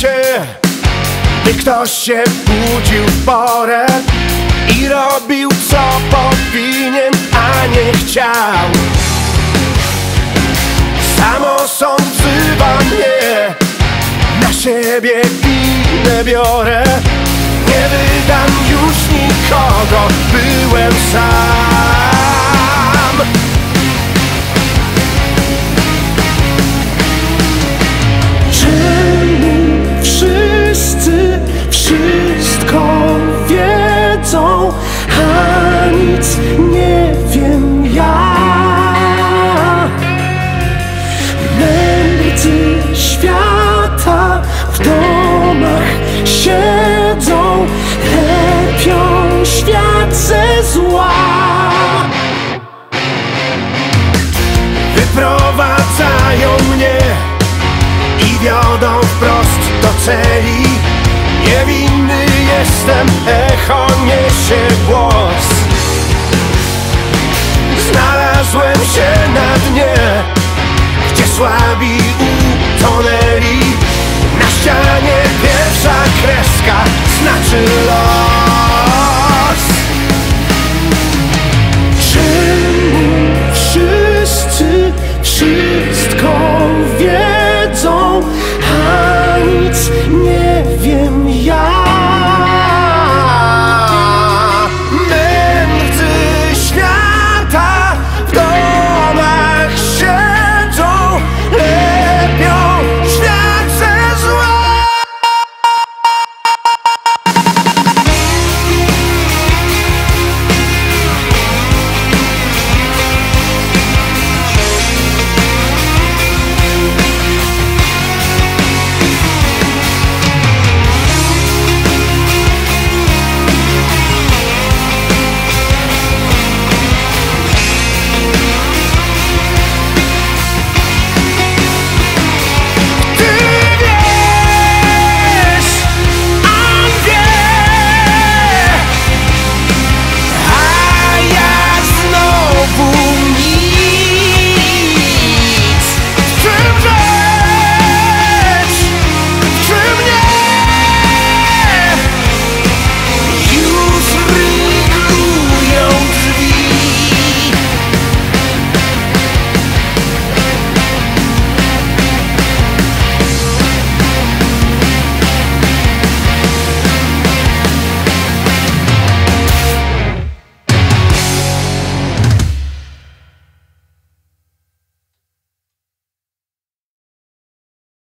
się, by ktoś się budził w porę i robił co powinien, a nie chciał. Samosąd wzywa mnie, na siebie winę biorę. Nie wydam już nikogo, byłem sam. Niewinny jestem, echo niesie głos.